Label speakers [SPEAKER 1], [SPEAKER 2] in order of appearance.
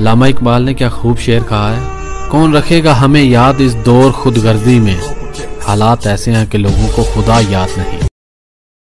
[SPEAKER 1] लामा इकबाल ने क्या खूब शेर कहा है? कौन रखेगा हमें याद इस दौर खुदगर्दी में? हालात ऐसे हैं कि लोगों को खुदा याद नहीं।